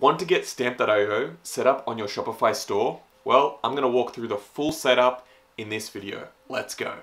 Want to get Stamp.io set up on your Shopify store? Well, I'm gonna walk through the full setup in this video. Let's go.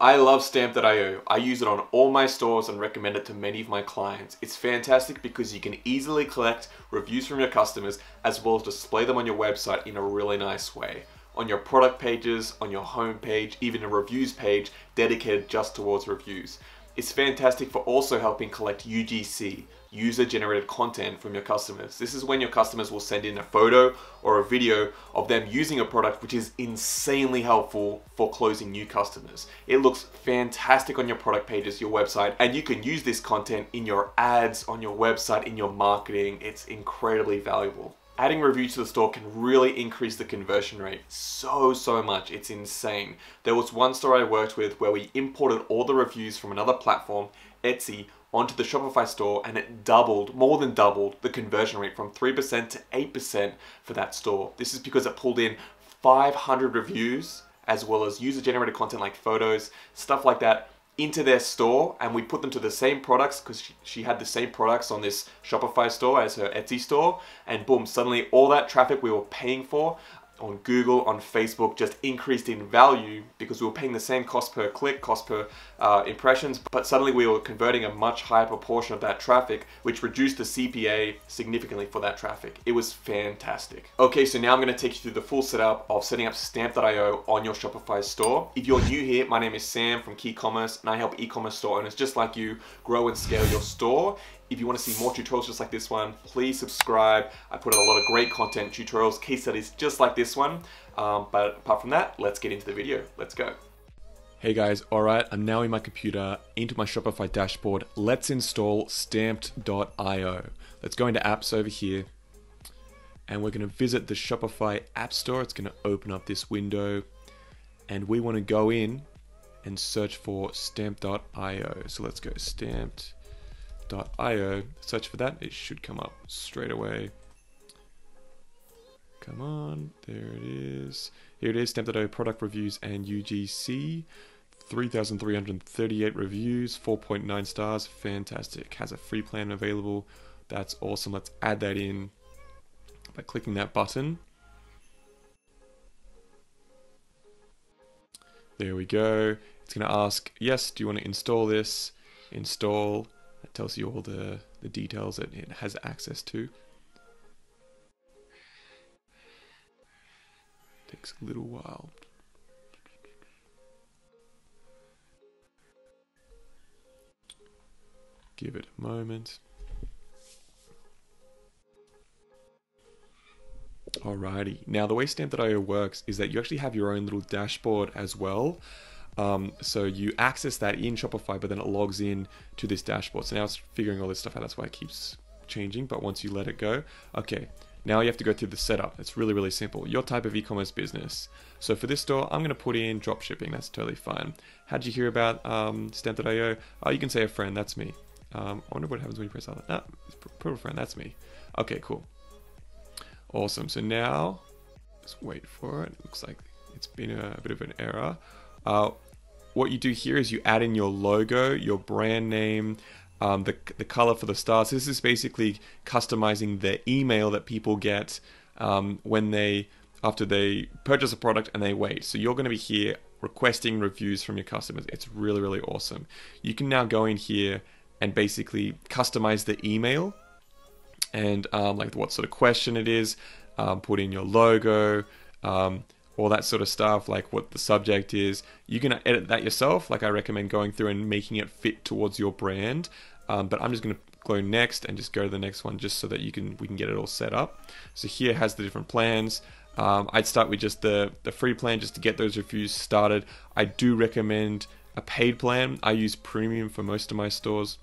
I love Stamp.io. I use it on all my stores and recommend it to many of my clients. It's fantastic because you can easily collect reviews from your customers as well as display them on your website in a really nice way. On your product pages, on your home page, even a reviews page dedicated just towards reviews. It's fantastic for also helping collect UGC, user generated content from your customers. This is when your customers will send in a photo or a video of them using a product, which is insanely helpful for closing new customers. It looks fantastic on your product pages, your website, and you can use this content in your ads, on your website, in your marketing. It's incredibly valuable adding reviews to the store can really increase the conversion rate so, so much. It's insane. There was one store I worked with where we imported all the reviews from another platform, Etsy, onto the Shopify store and it doubled, more than doubled, the conversion rate from 3% to 8% for that store. This is because it pulled in 500 reviews as well as user generated content like photos, stuff like that into their store and we put them to the same products because she, she, had the same products on this Shopify store as her Etsy store. And boom suddenly all that traffic we were paying for on Google, on Facebook, just increased in value because we were paying the same cost per click, cost per uh, impressions, but suddenly we were converting a much higher proportion of that traffic, which reduced the CPA significantly for that traffic. It was fantastic. Okay, so now I'm gonna take you through the full setup of setting up Stamp.io on your Shopify store. If you're new here, my name is Sam from Key Commerce, and I help e-commerce store owners just like you grow and scale your store. If you want to see more tutorials just like this one, please subscribe. I put out a lot of great content, tutorials, case studies just like this one. Um, but apart from that, let's get into the video. Let's go. Hey guys, alright, I'm now in my computer, into my Shopify dashboard. Let's install stamped.io. Let's go into apps over here and we're going to visit the Shopify App Store. It's going to open up this window and we want to go in and search for stamp.io. So let's go stamped stamp.io, search for that, it should come up straight away. Come on, there it is. Here it is, stamp.io product reviews and UGC. 3,338 reviews, 4.9 stars, fantastic. Has a free plan available. That's awesome. Let's add that in by clicking that button. There we go. It's going to ask, yes, do you want to install this? Install. That tells you all the, the details that it has access to. Takes a little while. Give it a moment. Alrighty. Now the way Stamp.io works is that you actually have your own little dashboard as well. Um, so you access that in Shopify, but then it logs in to this dashboard. So now it's figuring all this stuff out. That's why it keeps changing. But once you let it go, okay, now you have to go through the setup. It's really, really simple. Your type of e-commerce business. So for this store, I'm going to put in drop shipping. That's totally fine. How'd you hear about um, Stamp.io? Oh, you can say a friend. That's me. Um, I wonder what happens when you press other. Ah, put a friend. That's me. Okay, cool. Awesome. So now, let's wait for it. it looks like it's been a, a bit of an error. Uh, what you do here is you add in your logo, your brand name, um, the, the color for the stars. This is basically customizing the email that people get um, when they after they purchase a product and they wait. So you're going to be here requesting reviews from your customers. It's really really awesome. You can now go in here and basically customize the email and um, like what sort of question it is. Um, put in your logo. All that sort of stuff, like what the subject is. You can edit that yourself. Like I recommend going through and making it fit towards your brand. Um, but I'm just going to go next and just go to the next one just so that you can we can get it all set up. So here has the different plans. Um, I'd start with just the, the free plan just to get those reviews started. I do recommend a paid plan. I use premium for most of my stores.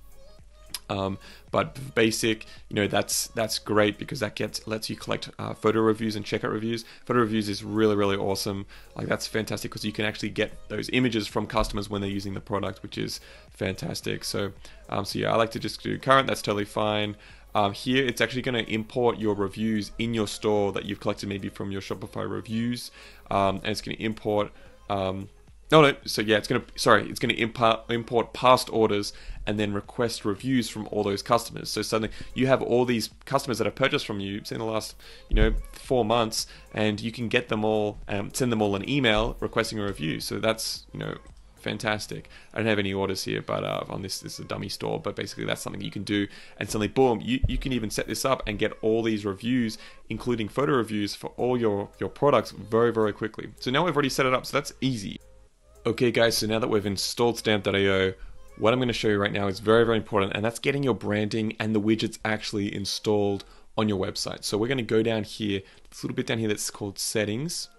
Um, but basic, you know, that's that's great because that gets lets you collect uh, photo reviews and checkout reviews. Photo reviews is really really awesome. Like that's fantastic because you can actually get those images from customers when they're using the product, which is fantastic. So, um, so yeah, I like to just do current. That's totally fine. Um, here, it's actually going to import your reviews in your store that you've collected maybe from your Shopify reviews, um, and it's going to import um, no, no. So yeah, it's gonna sorry, it's gonna import import past orders and then request reviews from all those customers. So suddenly you have all these customers that have purchased from you in the last you know four months, and you can get them all, um, send them all an email requesting a review. So that's you know fantastic. I don't have any orders here, but uh, on this, this is a dummy store, but basically that's something you can do. And suddenly, boom, you, you can even set this up and get all these reviews, including photo reviews for all your, your products very, very quickly. So now we've already set it up, so that's easy. Okay guys, so now that we've installed Stamp.io, what I'm going to show you right now is very, very important, and that's getting your branding and the widgets actually installed on your website. So we're going to go down here, this little bit down here that's called settings.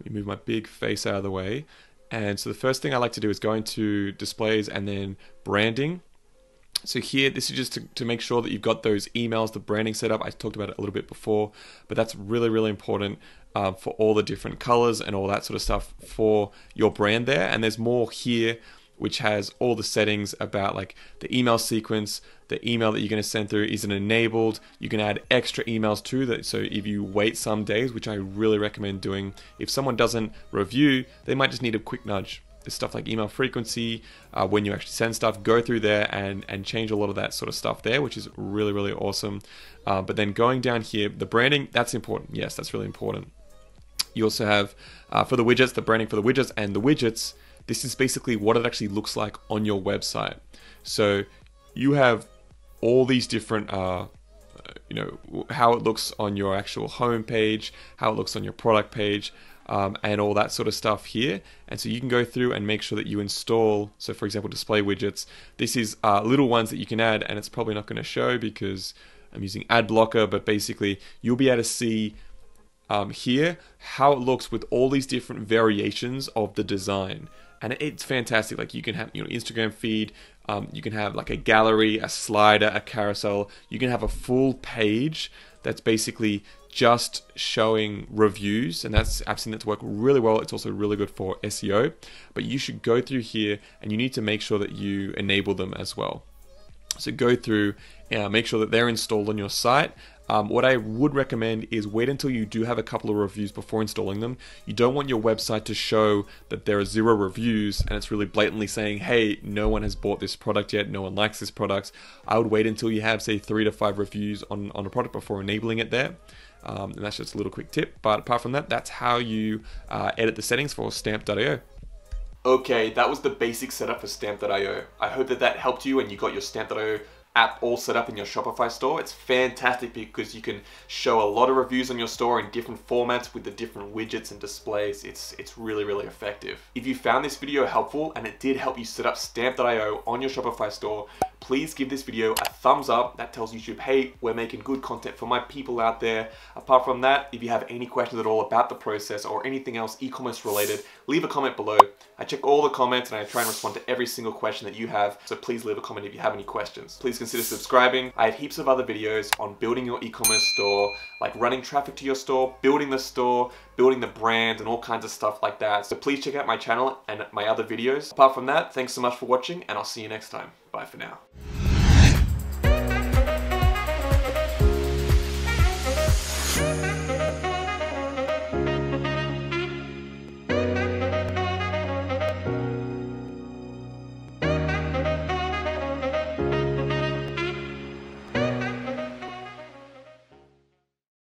Let me move my big face out of the way. And so the first thing I like to do is go into displays and then branding. So here, this is just to, to make sure that you've got those emails, the branding set up. I talked about it a little bit before, but that's really, really important uh, for all the different colors and all that sort of stuff for your brand there. And there's more here which has all the settings about like the email sequence, the email that you're going to send through is it enabled. You can add extra emails to that. So if you wait some days, which I really recommend doing, if someone doesn't review, they might just need a quick nudge. Stuff like email frequency, uh, when you actually send stuff, go through there and, and change a lot of that sort of stuff there, which is really, really awesome. Uh, but then going down here, the branding, that's important. Yes, that's really important. You also have uh, for the widgets, the branding for the widgets and the widgets this is basically what it actually looks like on your website. So you have all these different, uh, you know, how it looks on your actual home page, how it looks on your product page, um, and all that sort of stuff here. And so you can go through and make sure that you install, so for example, display widgets. This is uh, little ones that you can add, and it's probably not going to show because I'm using ad blocker, but basically you'll be able to see um, here how it looks with all these different variations of the design and it's fantastic. Like you can have your know Instagram feed, um, you can have like a gallery, a slider, a carousel. You can have a full page that's basically just showing reviews, and that's I've seen that to work really well. It's also really good for SEO. But you should go through here, and you need to make sure that you enable them as well. So go through, uh, make sure that they're installed on your site, um, what I would recommend is wait until you do have a couple of reviews before installing them. You don't want your website to show that there are zero reviews and it's really blatantly saying, hey, no one has bought this product yet, no one likes this product. I would wait until you have, say, three to five reviews on, on a product before enabling it there. Um, and that's just a little quick tip. But apart from that, that's how you uh, edit the settings for Stamp.io. Okay, that was the basic setup for Stamp.io. I hope that that helped you and you got your Stamp.io app all set up in your Shopify store. It's fantastic because you can show a lot of reviews on your store in different formats with the different widgets and displays. It's, it's really, really effective. If you found this video helpful and it did help you set up Stamp.io on your Shopify store, please give this video a thumbs up. That tells YouTube, hey, we're making good content for my people out there. Apart from that, if you have any questions at all about the process or anything else e-commerce related, leave a comment below. I check all the comments and I try and respond to every single question that you have. So please leave a comment if you have any questions. Please consider subscribing. I have heaps of other videos on building your e-commerce store, like running traffic to your store, building the store, building the brand and all kinds of stuff like that. So please check out my channel and my other videos. Apart from that, thanks so much for watching and I'll see you next time. Bye for now.